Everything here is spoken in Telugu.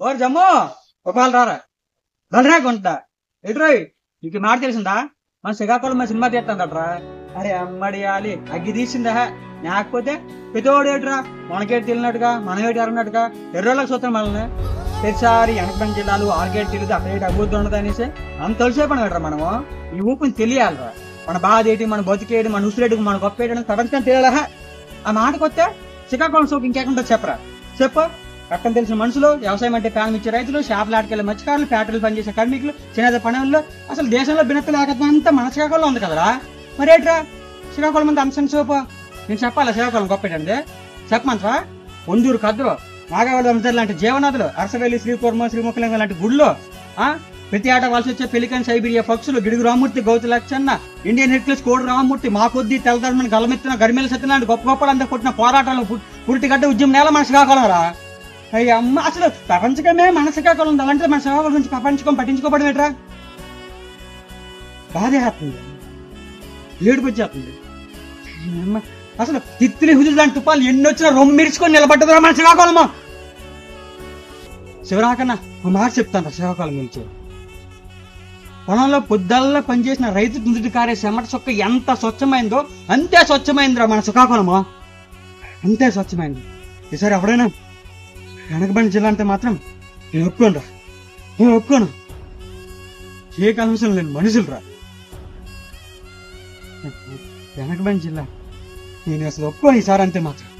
ఓరు జమ్ము ఒకవేళ రారా. బలరా కొంట. ఎటురోయ్ నీకు మాట తెలిసిందా? మన శ్రీకాకుళం మన సినిమా తీస్తాడట్రా అరే అమ్మడియాలి అగ్గి తీసిందా? లేకపోతే పెద్దోడు ఏట్రా మనకేటి తెలియనట్టుగా మనమేటి అన్నట్టుగా ఎర్రోళ్ళకి చూస్తాం మనల్ని. ప్రతిసారి వెనకబడి జిల్లాలు ఆర్గేట్ తెలియదు అక్కడ అభివృద్ధి ఉండదు అనేసి అంత తొలిసేపని కదరా మనము. ఈ ఊపిని తెలియాలరా. మన బాధ ఏంటి మన బతికేటి మన ఉసిరేటి మన గొప్ప ఏంటి ప్రపంచం తెలియాలా ఆ మాటకు వస్తే శ్రీకాకుళం సోకు ఇంకెక్కడ చెప్పరా? చెప్పు. పక్కన తెలిసిన మనుషులు వ్యవసాయం అంటే ప్రాణం ఇచ్చే రైతులు షాపులు ఆటకెళ్ళే మత్స్యకారులు ఫ్యాక్టరీలు పనిచేసే కార్మికులు చిన్న పనుల్లో. అసలు దేశంలో భిన్నత లేకపోతే అంతా మన శ్రీకాకుళం ఉంది కదరా? మరి శ్రీకాకుళం అంతా అంశం సోపు నేను చెప్పాలా శ్రీకాకుళం గొప్పటండి చెప్పమంటారా? పొందూరు కద్రు నాగవాడ వంశర్ లాంటి జీవనదులు అరసవెల్లి శ్రీకూర్మ శ్రీముఖలింగం లాంటి గుళ్ళు ప్రతి ఆట వలసి వచ్చే పెలికన్ సైబీరియా పక్షులు గిడుగు రామూర్తి గౌతు లక్షన్న ఇండియన్ హెడ్క్లెస్ కోడి రామమూర్తి మా కొద్ది తెల్లదరమని గలమెత్తిన గరిమెల సత్యం లాంటి గొప్ప గొప్ప అందరు కొట్టిన పోరాటాలు పు- పురిటిగడ్డ ఉద్యమం నేల మన శ్రీకాకుళం రా అమ్మ అసలు ప్రపంచకమే మన శ్రీకాకుళం ఉంది అలాంటిది మన శ్రీకాకుళం నుంచి ప్రపంచకం పట్టించుకోవడం ఏట్రా బాధేస్తుంది ఏడుపు వచ్చేస్తుంది. అమ్మ, అసలు తిత్తిలి హుజులు లాంటి తుపాలు ఎన్ని వచ్చినా మిరుచుకొని నిలబడ్డదురా మన శ్రీకాకుళం శివరాకన్న ఒక మాట చెప్తాను శ్రీకాకుళం గురించి. పొలంలో పొద్దల్లా పనిచేసిన రైతు దుందుటి కారే చెమట చొక్క ఎంత స్వచ్ఛమైందో అంతే స్వచ్ఛమైందిరా మన శ్రీకాకుళము అంతే స్వచ్ఛమైంది. ఈసారి ఎవడైనా వెనకబడిన జిల్లా అంటే మాత్రం నేను ఒప్పుకోను రా. నేను ఒప్పుకోను. ఏ కలవసం లేని మనుషులు రా. వెనకబడిన జిల్లా. నేను అసలు ఒప్పుకోను ఈసారి అంతే మాత్రం.